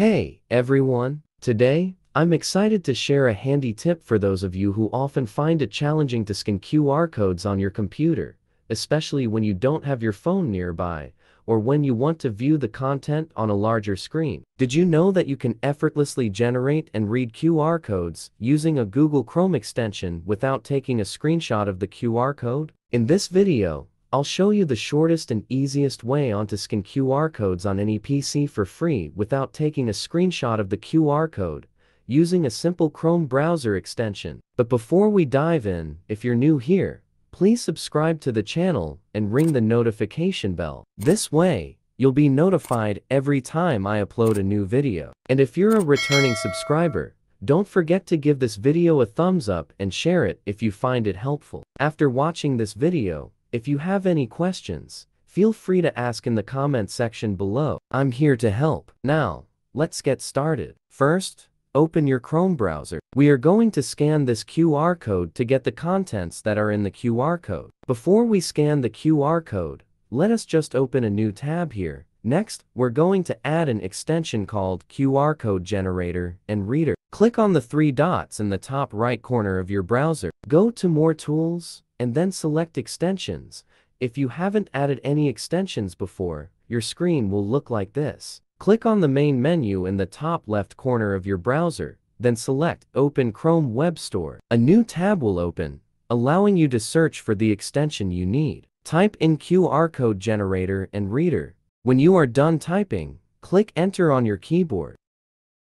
Hey, everyone. Today, I'm excited to share a handy tip for those of you who often find it challenging to scan QR codes on your computer, especially when you don't have your phone nearby, or when you want to view the content on a larger screen. Did you know that you can effortlessly generate and read QR codes using a Google Chrome extension without taking a screenshot of the QR code? In this video, I'll show you the shortest and easiest way on to scan QR codes on any PC for free without taking a screenshot of the QR code, using a simple Chrome browser extension. But before we dive in, if you're new here, please subscribe to the channel and ring the notification bell. This way, you'll be notified every time I upload a new video. And if you're a returning subscriber, don't forget to give this video a thumbs up and share it if you find it helpful. After watching this video, if you have any questions, feel free to ask in the comment section below. I'm here to help. Now, let's get started. First, open your Chrome browser. We are going to scan this QR code to get the contents that are in the QR code. Before we scan the QR code, let us just open a new tab here. Next, we're going to add an extension called QR Code Generator and Reader. Click on the three dots in the top right corner of your browser. Go to More Tools, and then select Extensions. If you haven't added any extensions before, your screen will look like this. Click on the main menu in the top left corner of your browser, then select Open Chrome Web Store. A new tab will open, allowing you to search for the extension you need. Type in QR Code Generator and Reader. When you are done typing, click Enter on your keyboard.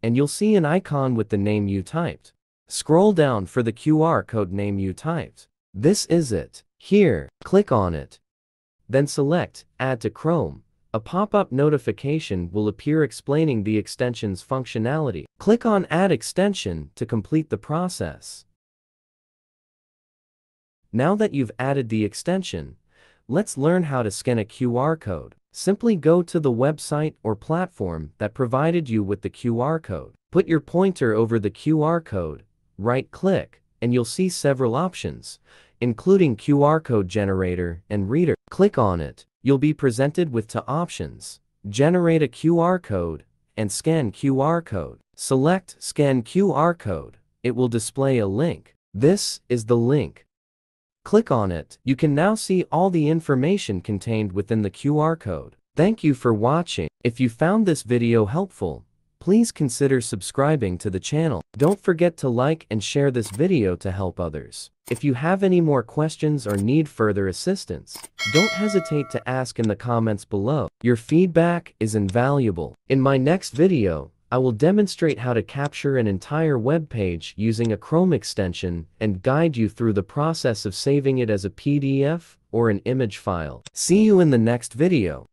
And you'll see an icon with the name you typed. Scroll down for the QR code name you typed. This is it. Here, click on it. Then select Add to Chrome. A pop-up notification will appear explaining the extension's functionality. Click on Add Extension to complete the process. Now that you've added the extension, let's learn how to scan a QR code. Simply go to the website or platform that provided you with the QR code. Put your pointer over the QR code, right-click, and you'll see several options, including QR code generator and reader. Click on it. You'll be presented with two options. Generate a QR code and scan QR code. Select Scan QR code. It will display a link. This is the link. Click on it. You can now see all the information contained within the QR code. Thank you for watching. If you found this video helpful, please consider subscribing to the channel. Don't forget to like and share this video to help others. If you have any more questions or need further assistance, don't hesitate to ask in the comments below. Your feedback is invaluable. In my next video, I will demonstrate how to capture an entire web page using a Chrome extension and guide you through the process of saving it as a PDF or an image file. See you in the next video.